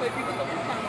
会并不怎么样。